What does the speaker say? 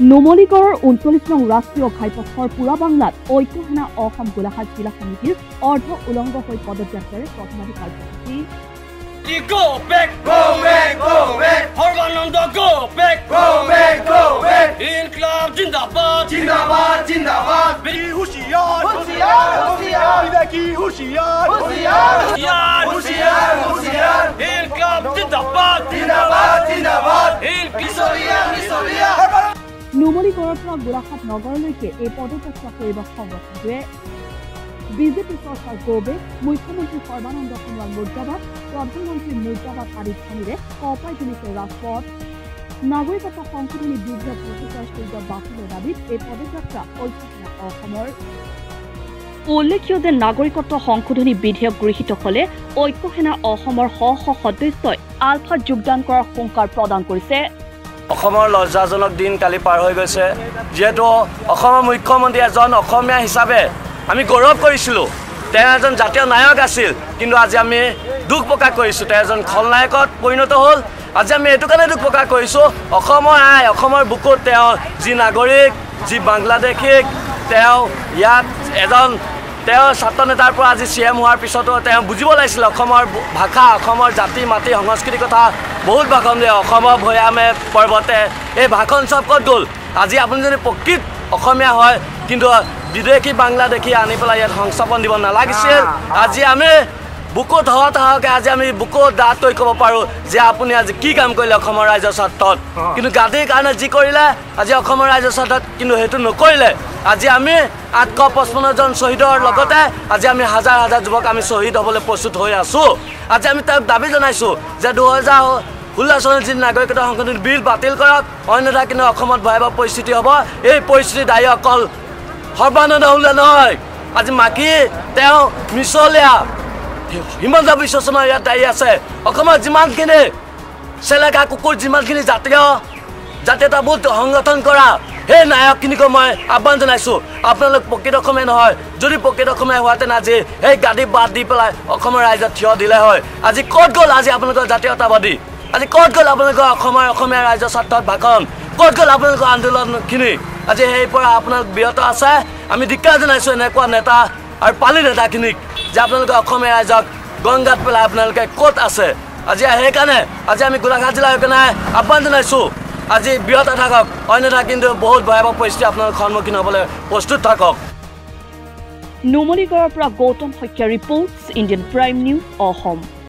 নুমলীগড়ৰ ঊনচল্লিছ নং ৰাষ্ট্ৰীয় ঘাইপথৰ পুৰা বাংলাত ঐক্য সেনা অসম গোলাঘাট জিলা সমিতিৰ অৰ্ধ উলংগ হৈ পদযাত্ৰাৰে কাৰ্যসূচী You go back, নুমলীগড়ৰ পৰা গোলাঘাট নগৰলৈকে এই পদযাত্ৰা কৰিব সংগঠনটোৱে। বিজেপি চৰকাৰ গৌবে মুখ্যমন্ত্ৰী সৰ্বানন্দ সোণোৱাল মুৰ্দাবাদ প্ৰধানমন্ত্ৰী মুৰ্দাবাদ আদি ধ্বনিৰে কঁপাই তুলিছে ৰাজপথ। নাগৰিকত্ব সংশোধনী বিধেয়ক প্ৰতিকাৰ বাতিলৰ দাবীত এই পদযাত্ৰা ঐক্যসেনা অসমৰ। উল্লেখ্য যে নাগৰিকত্ব সংশোধনী বিধেয়ক গৃহীত হলে ঐক্য সেনা অসমৰ শ শ সদস্যই আলফাত যোগদান কৰাৰ সংকাৰ প্ৰদান কৰিছে। অসমৰ লজ্জাজনক দিন কালি পাৰ হৈ গৈছে। যিহেতু অসমৰ মুখ্যমন্ত্ৰী এজন অসমীয়া হিচাপে আমি গৌৰৱ কৰিছিলোঁ। তেওঁ এজন জাতীয় নায়ক আছিল। কিন্তু আজি আমি দুখ প্ৰকাশ কৰিছোঁ। তেওঁ এজন খলনায়কত পৰিণত হ'ল। আজি আমি এইটো কাৰণে দুখ প্ৰকাশ কৰিছোঁ। অসমৰ আই অসমৰ বুকুত তেওঁ যি নাগৰিক যি বাংলাদেশীক তেওঁ ইয়াত এজন তেওঁ ছাত্ৰ নেতাৰ পৰা আজি চি এম হোৱাৰ পিছতো তেওঁ বুজিব লাগিছিল অসমৰ ভাষা অসমৰ জাতি মাটি সংস্কৃতিৰ কথা বহুত ভাষণ দিয়ে। অসমৰ ভৈয়ামে পৰ্বতে এই ভাষণ চব ক'ত গ'ল? আজি আপুনি যদি প্ৰকৃত অসমীয়া হয় কিন্তু বিদেশী বাংলাদেশী আনি পেলাই ইয়াত সংস্থাপন দিব নালাগিছিল। আজি আমি বুকুত হত হাহকে আজি আমি বুকুত দাঁত তৈ ক'ব পাৰোঁ যে আপুনি আজি কি কাম কৰিলে অসমৰ ৰাইজৰ স্বাৰ্থত। কিন্তু গাদীৰ কাৰণে যি কৰিলে আজি অসমৰ ৰাইজৰ স্বাৰ্থত কিন্তু সেইটো নকৰিলে। আজি আমি আঠশ পঁচপন্নজন শ্বহীদৰ লগতে আজি আমি হাজাৰ হাজাৰ যুৱক আমি শ্বহীদ হ'বলৈ প্ৰস্তুত হৈ আছোঁ। আজি আমি তেওঁক দাবী জনাইছোঁ যে দুহেজাৰ ষোল্ল চনত যি নাগৰিকত্ব সংশোধনী বিল বাতিল কৰক অন্যথা কিন্তু অসমত ভয়াৱহ পৰিস্থিতি হ'ব। এই পৰিস্থিতি দায়ী অকল সৰ্বানন্দ হ'লে নহয় আজি মাকি তেওঁ মিছলীয়া হিমন্ত বিশ্ব শৰ্মা ইয়াত দায়ী আছে অসমত যিমানখিনি চেলেকা কুকুৰ যিমানখিনি জাতীয় জাতীয়তাবোধ সংগঠন কৰা সেই নায়কখিনিকো মই আহ্বান জনাইছোঁ আপোনালোক প্ৰকৃত অসমীয়া নহয় যদি প্ৰকৃত অসমীয়া হোৱাহেঁতেন আজি সেই গাদী বাদ দি পেলাই অসমৰ ৰাইজক থিয় দিলে হয় আজি ক'ত গ'ল আজি আপোনালোকৰ জাতীয়তাবাদী আজি ক'ত গ'ল আপোনালোকৰ অসমৰ অসমীয়া ৰাইজৰ স্বাৰ্থত ভাষণ ক'ত গ'ল আপোনালোকৰ আন্দোলনখিনি আজি সেই পৰা আপোনালোক বিৰত আছে আমি ধিক্কাৰ জনাইছোঁ এনেকুৱা নেতা আৰু পালি নেতাখিনিক যে আপোনালোকে অসমীয়া ৰাইজক গংগাত পেলাই আপোনালোকে ক'ত আছে? আজি সেইকাৰণে আজি আমি গোলাঘাট জিলাৰ সেইকাৰণে আহ্বান জনাইছোঁ। আজি বিৰত থাকক অন্যথা কিন্তু বহুত ভয়াৱহ পৰিস্থিতি আপোনালোক সন্মুখীন হ'বলৈ প্ৰস্তুত থাকক। নুমলীগড়ৰ পৰা Goutam Saikia reports Indian prime news Assam.